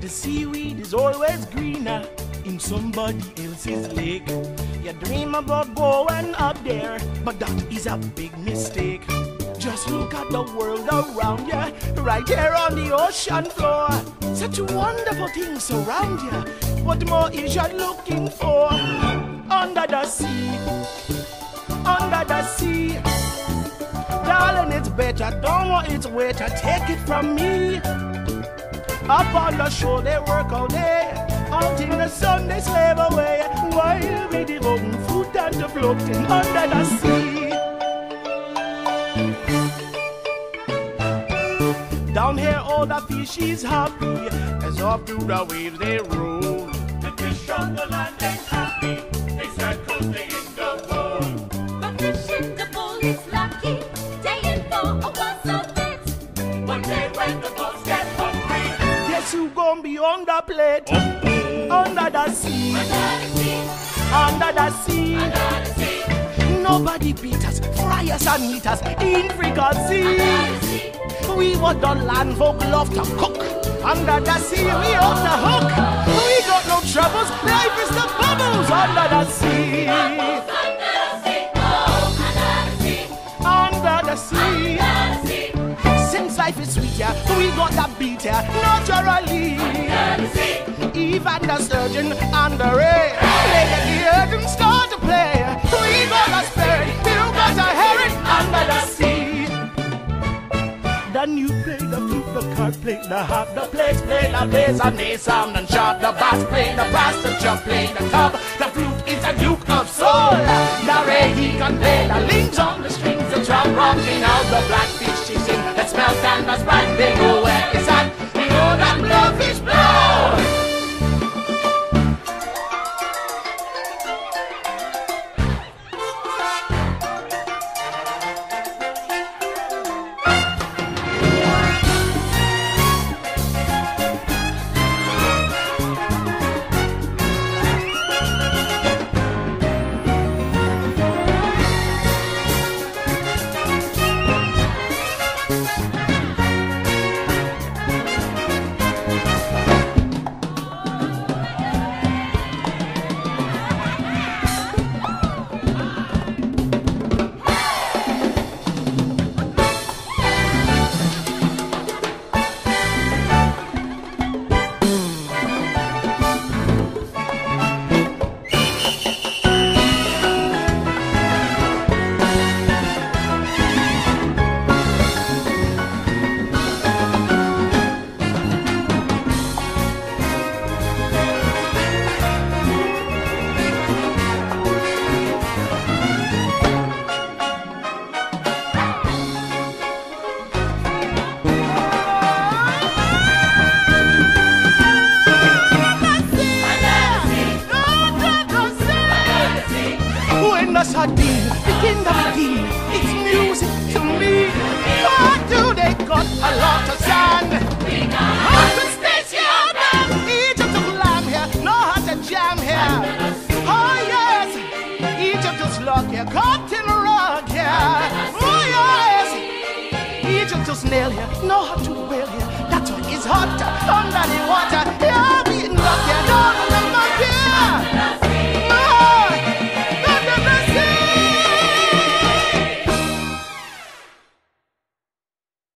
The seaweed is always greener in somebody else's lake. You dream about going up there, but that is a big mistake. Just look at the world around you, right here on the ocean floor. Such wonderful things around you. What more is you looking for? Under the sea, under the sea. Darling, it's better, don't want it wetter, take it from me. Up on the shore, they work all day. Out in the sun, they slave away. While we devoting food and the floating under the sea. Down here, all the fish is happy as off through the waves they roll. The fish on the land ain't happy. They start coasting in the bowl. Hungry, Guess who gon' be on the plate? Under the sea, Under the sea, under the sea. Nobody beat us, fry us and eat us in sea. We what the land folk love to cook. Under the sea, we off the hook. We got no troubles, life is the bubbles under the sea. Is sweet, yeah, we got that beat, yeah, naturally. Even the surgeon and the ray, they get the urgent start to play. We got a spirit, you got a herring under the sea. Then you play the flute, the card play the harp, the plates play the bass, and the sound and sharp, the bass play the bass, the drum play the tub. The flute is the duke of soul. The ray he can play the links on the strings, the drum rocking out the. The smell and the When the sardine begin to begin, it's music to me. Why do they got a lot of sand? Egypt of lamb here, know how to jam here. Oh yes, Egypt is luck here, cotton rug here. Oh yes, Egypt is nail here, know how to wail here. That's why it's hot under the water.